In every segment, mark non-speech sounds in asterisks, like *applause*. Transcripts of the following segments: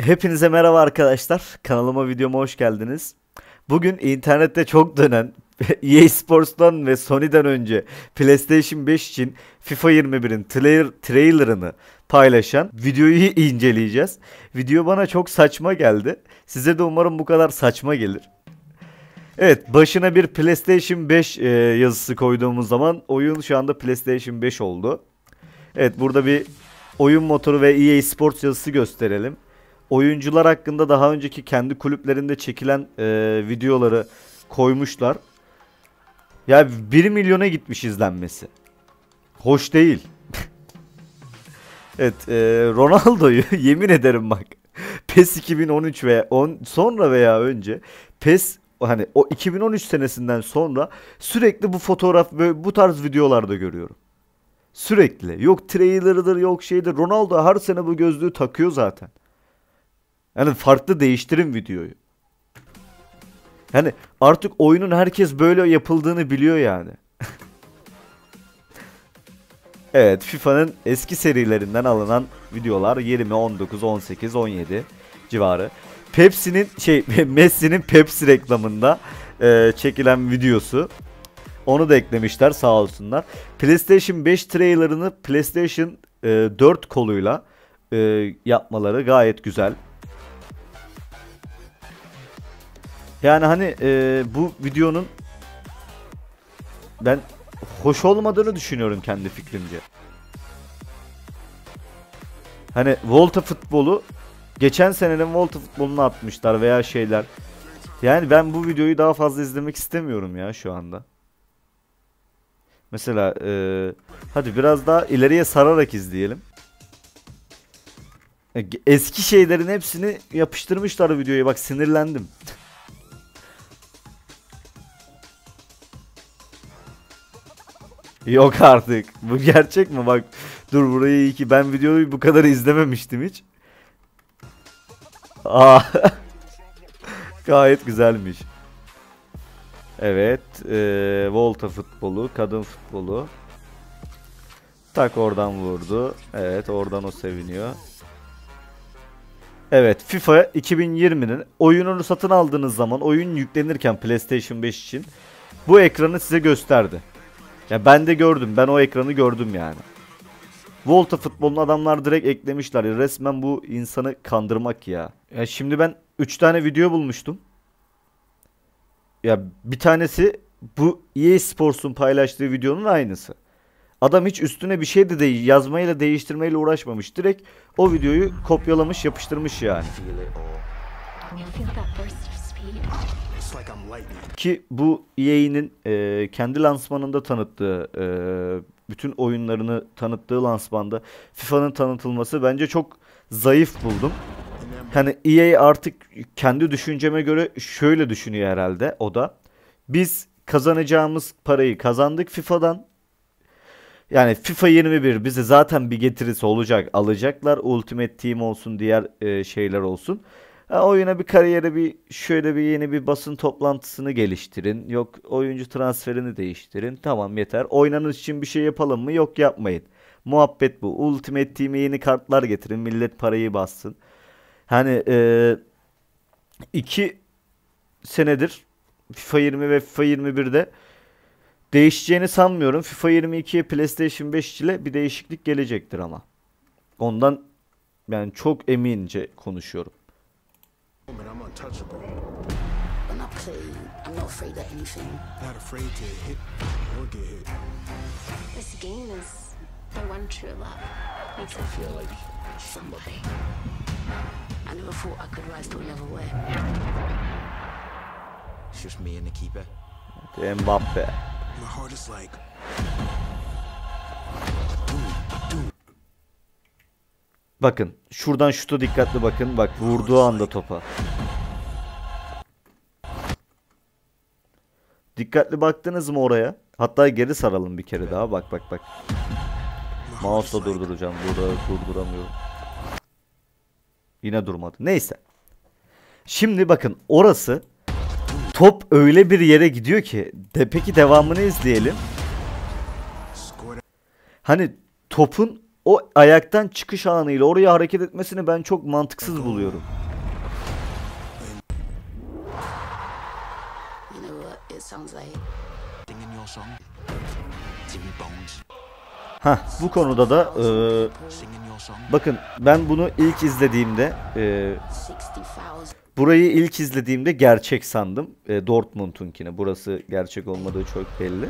Hepinize merhaba arkadaşlar. Kanalıma videoma hoş geldiniz. Bugün internette çok dönen *laughs* EA Sports'tan ve Sony'den önce PlayStation 5 için FIFA 21'in trailer, trailerını paylaşan videoyu *laughs* inceleyeceğiz. Video bana çok saçma geldi. Size de umarım bu kadar saçma gelir. Evet başına bir PlayStation 5 e, yazısı koyduğumuz zaman oyun şu anda PlayStation 5 oldu. Evet burada bir oyun motoru ve EA Sports yazısı gösterelim. Oyuncular hakkında daha önceki kendi kulüplerinde çekilen e, videoları koymuşlar. Ya 1 milyona gitmiş izlenmesi. Hoş değil. *laughs* evet e, Ronaldo'yu *laughs* yemin ederim bak. PES 2013 veya on, sonra veya önce PES hani o 2013 senesinden sonra sürekli bu fotoğraf ve bu tarz videolarda görüyorum. Sürekli. Yok trailer'ıdır yok şeydir. Ronaldo her sene bu gözlüğü takıyor zaten. Yani farklı değiştirin videoyu. Yani artık oyunun herkes böyle yapıldığını biliyor yani. *laughs* evet FIFA'nın eski serilerinden alınan videolar 20, 19, 18, 17 civarı. Pepsi'nin şey *laughs* Messi'nin Pepsi reklamında e, çekilen videosu. Onu da eklemişler sağ olsunlar. PlayStation 5 trailerını PlayStation e, 4 koluyla e, yapmaları gayet güzel. Yani hani e, bu videonun ben hoş olmadığını düşünüyorum kendi fikrimce. Hani Volta futbolu geçen senenin Volta futbolunu atmışlar veya şeyler. Yani ben bu videoyu daha fazla izlemek istemiyorum ya şu anda. Mesela e, hadi biraz daha ileriye sararak izleyelim. E, eski şeylerin hepsini yapıştırmışlar videoya bak sinirlendim. *laughs* Yok artık. Bu gerçek mi? Bak dur burayı iyi ki ben videoyu bu kadar izlememiştim hiç. Aa. *laughs* Gayet güzelmiş. Evet. E, Volta futbolu. Kadın futbolu. Tak oradan vurdu. Evet oradan o seviniyor. Evet FIFA 2020'nin oyununu satın aldığınız zaman oyun yüklenirken PlayStation 5 için bu ekranı size gösterdi. Ya ben de gördüm. Ben o ekranı gördüm yani. Volta futbolun adamlar direkt eklemişler. Ya resmen bu insanı kandırmak ya. Ya şimdi ben 3 tane video bulmuştum. Ya bir tanesi bu EA Sports'un paylaştığı videonun aynısı. Adam hiç üstüne bir şey de değil, yazmayla değiştirmeyle uğraşmamış. Direkt o videoyu kopyalamış yapıştırmış yani. Ki bu EA'nin e, kendi lansmanında tanıttığı e, bütün oyunlarını tanıttığı lansmanda FIFA'nın tanıtılması bence çok zayıf buldum. Hani EA artık kendi düşünceme göre şöyle düşünüyor herhalde o da. Biz kazanacağımız parayı kazandık FIFA'dan. Yani FIFA 21 bize zaten bir getirisi olacak. Alacaklar. Ultimate Team olsun, diğer e, şeyler olsun. Ha, oyuna bir kariyere bir şöyle bir yeni bir basın toplantısını geliştirin. Yok oyuncu transferini değiştirin. Tamam yeter. Oynanış için bir şey yapalım mı? Yok yapmayın. Muhabbet bu. Ultimate Team'e yeni kartlar getirin. Millet parayı bassın. Hani e, iki senedir FIFA 20 ve FIFA 21'de değişeceğini sanmıyorum. FIFA 22'ye PlayStation 5 ile bir değişiklik gelecektir ama. Ondan yani çok emince konuşuyorum. I'm untouchable. When I play, I'm not afraid of anything. Not afraid to hit or get hit. This game is the one true love. Makes it feel like somebody. I never thought I could rise to another way. It's just me and the keeper. Mbappe. My heart is like Bakın şuradan şuta dikkatli bakın. Bak vurduğu anda topa. Dikkatli baktınız mı oraya? Hatta geri saralım bir kere daha. Bak bak bak. Mouse'la durduracağım. Burada durduramıyorum. Yine durmadı. Neyse. Şimdi bakın orası top öyle bir yere gidiyor ki. De, peki devamını izleyelim. Hani topun o ayaktan çıkış anıyla oraya hareket etmesini ben çok mantıksız buluyorum. What it sounds like? Singing your song. Timmy Bones. Hah bu konuda da e, bakın ben bunu ilk izlediğimde e, 60,000. burayı ilk izlediğimde gerçek sandım. E, Dortmund'unkini. Burası gerçek olmadığı çok belli.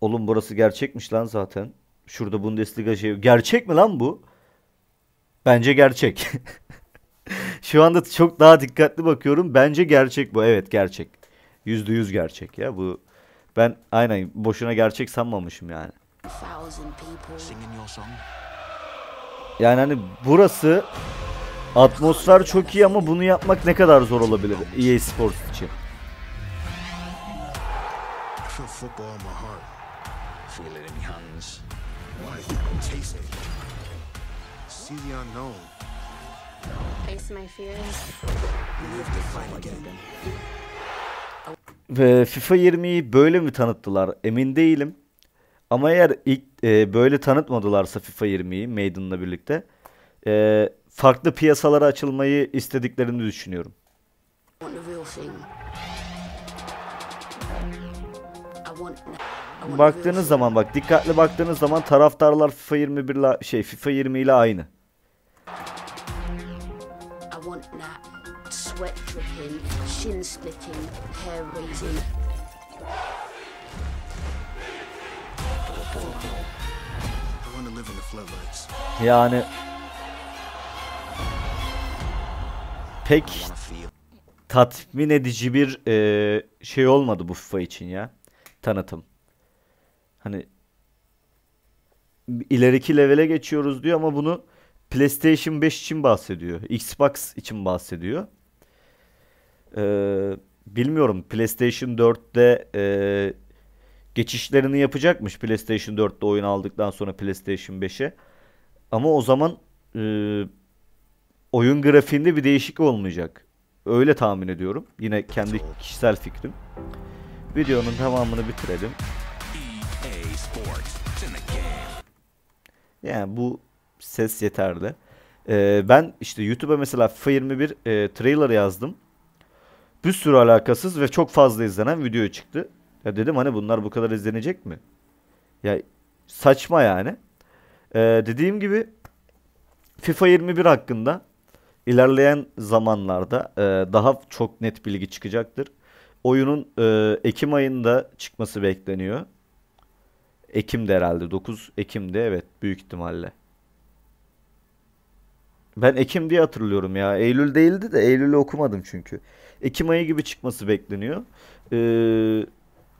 Oğlum burası gerçekmiş lan zaten. Şurada Bundesliga şey. Gerçek mi lan bu? Bence gerçek. *laughs* Şu anda çok daha dikkatli bakıyorum. Bence gerçek bu. Evet gerçek. Yüzde yüz gerçek ya bu. Ben aynen boşuna gerçek sanmamışım yani. Yani hani burası atmosfer çok iyi ama bunu yapmak ne kadar zor olabilir EA Sports için. See the unknown. Face my fears. Live to fight again. Ve FIFA 20'yi böyle mi tanıttılar emin değilim. Ama eğer ilk e, böyle tanıtmadılarsa FIFA 20'yi Maiden'la birlikte e, farklı piyasalara açılmayı istediklerini düşünüyorum. Baktığınız zaman bak dikkatli baktığınız zaman taraftarlar FIFA 21 ile şey FIFA 20 ile aynı. Dripping, shin splitting, hair raising. I want to live in the floodlights. Yani pek tatmin edici bir e, şey olmadı bu FIFA için ya. Tanıtım. Hani ileriki levele geçiyoruz diyor ama bunu PlayStation 5 için bahsediyor. Xbox için bahsediyor. Ee, bilmiyorum PlayStation 4'te e, geçişlerini yapacakmış PlayStation 4'te oyun aldıktan sonra PlayStation 5'e. Ama o zaman e, oyun grafiğinde bir değişik olmayacak. Öyle tahmin ediyorum. Yine kendi kişisel fikrim. Videonun tamamını bitirelim. Yani bu ses yeterli. Ee, ben işte YouTube'a mesela FIFA 21 e, trailer yazdım. Bir sürü alakasız ve çok fazla izlenen video çıktı. Ya dedim hani bunlar bu kadar izlenecek mi? Ya saçma yani. Ee, dediğim gibi FIFA 21 hakkında ilerleyen zamanlarda e, daha çok net bilgi çıkacaktır. Oyunun e, Ekim ayında çıkması bekleniyor. Ekim'de herhalde. 9 Ekim'de evet büyük ihtimalle. Ben Ekim diye hatırlıyorum ya. Eylül değildi de Eylül'ü okumadım çünkü. Ekim ayı gibi çıkması bekleniyor. Ee,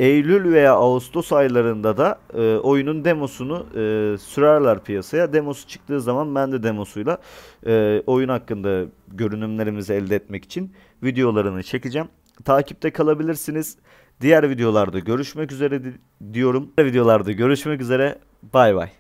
Eylül veya Ağustos aylarında da e, oyunun demosunu e, sürerler piyasaya. Demosu çıktığı zaman ben de demosuyla e, oyun hakkında görünümlerimizi elde etmek için videolarını çekeceğim. Takipte kalabilirsiniz. Diğer videolarda görüşmek üzere di- diyorum. Diğer videolarda görüşmek üzere. Bay bay.